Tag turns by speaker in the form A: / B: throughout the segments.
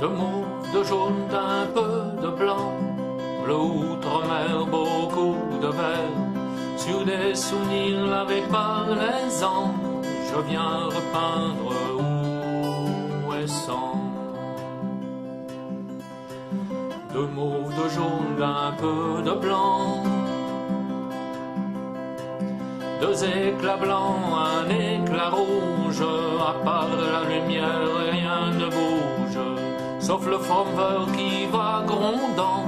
A: de mauve, de jaune, d'un peu de blanc, bleu outre-mer, beaucoup de vert, sur des souvenirs lavés par les ans, je viens repeindre où est sang. De mauve, de jaune, d'un peu de blanc, deux éclats blancs, un éclat rouge, à part la lumière, rien ne bouge, sauf le fromeur qui va grondant,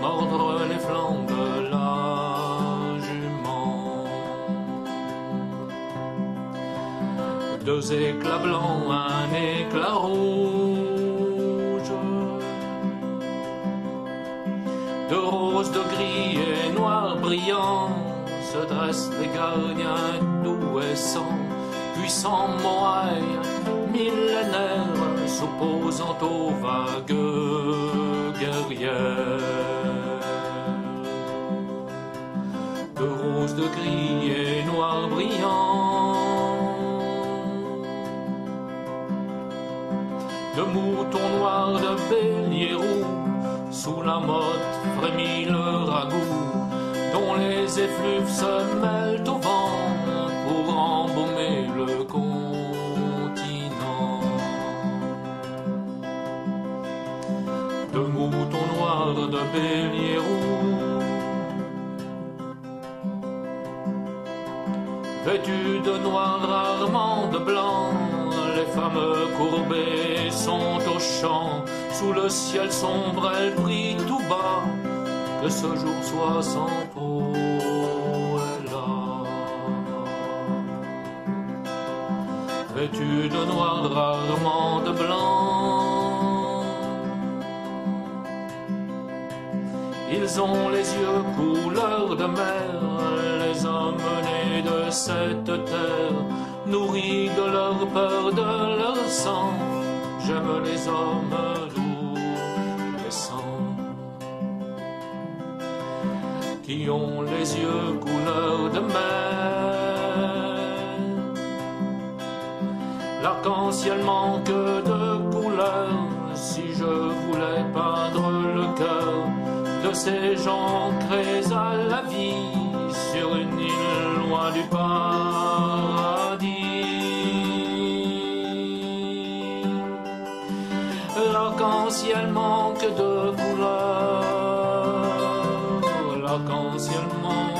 A: mordre les flancs de la jument. Deux éclats blancs, un éclat rouge, de rose, de gris et noir brillant se dressent les gardiens doux et sans puissants morailles millénaires s'opposant aux vagues guerrières. De rose, de gris et noir brillant, de moutons noirs, de béliers roux, sous la motte frémit le ragoût dont les effluves se mêlent au vent De moutons noirs, de béliers roux, vêtus de noir, rarement de blanc, les femmes courbées sont au champ, sous le ciel sombre elles prient tout bas. Que ce jour soit sans poêle. Vêtus de noir, rarement de blanc, ils ont les yeux couleur de mer, les hommes nés de cette terre, nourris de leur peur, de leur sang. J'aime les hommes doux et sans qui ont les yeux couleur de mer. L'arc-en-ciel manque de couleurs, si je voulais peindre le cœur de ces gens créés à la vie sur une île loin du paradis. L'arc-en-ciel manque de couleurs l'arc-en-ciel manque